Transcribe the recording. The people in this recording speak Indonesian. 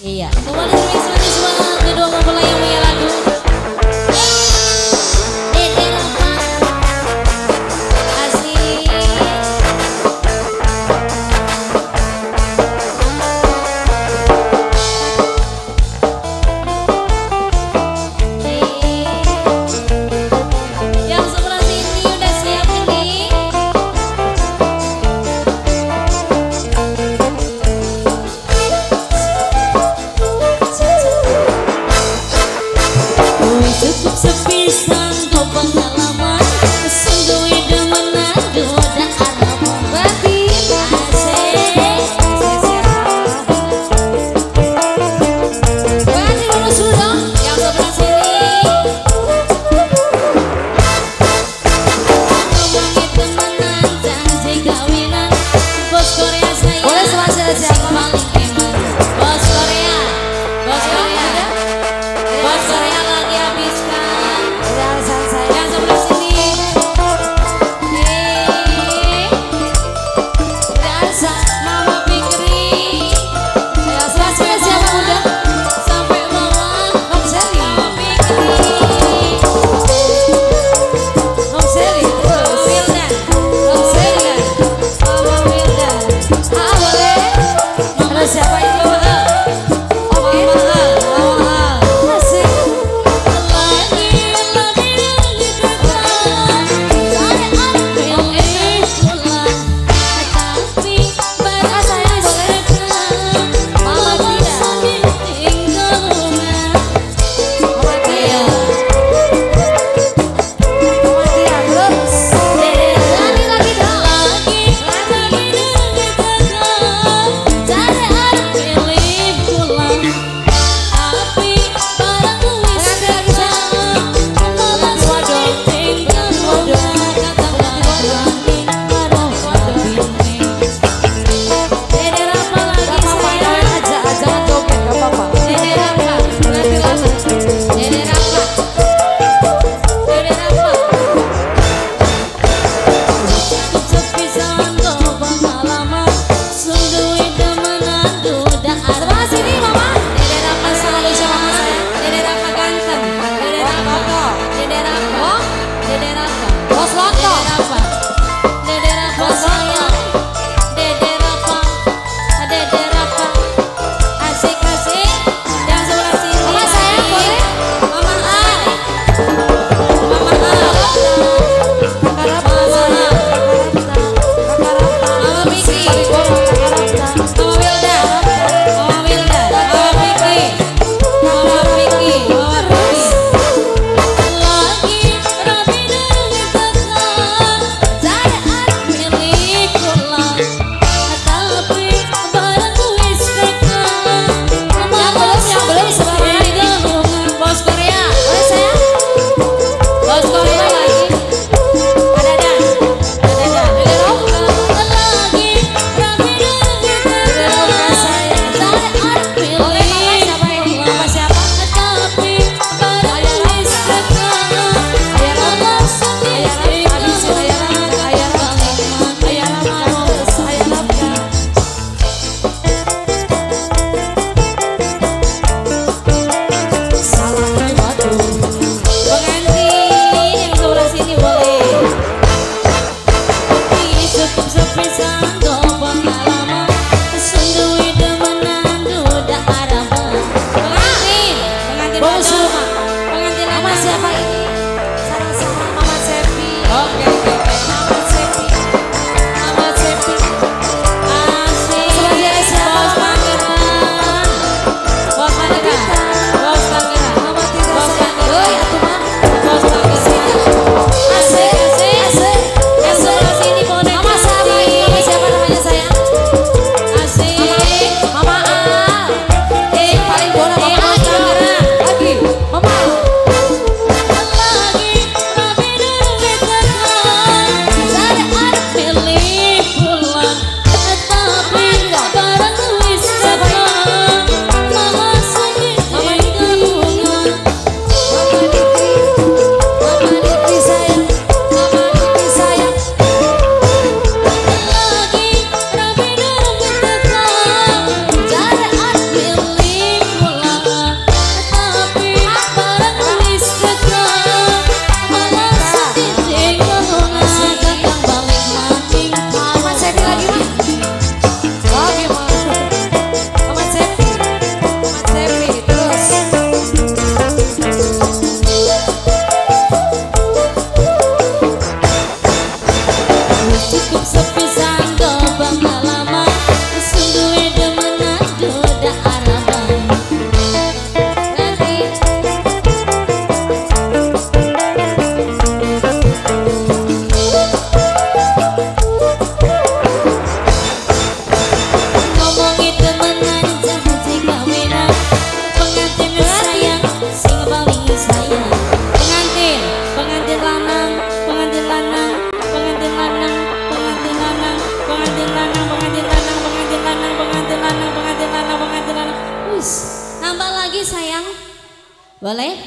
Iya, kembali manis banget kedua mempelai yang Boleh?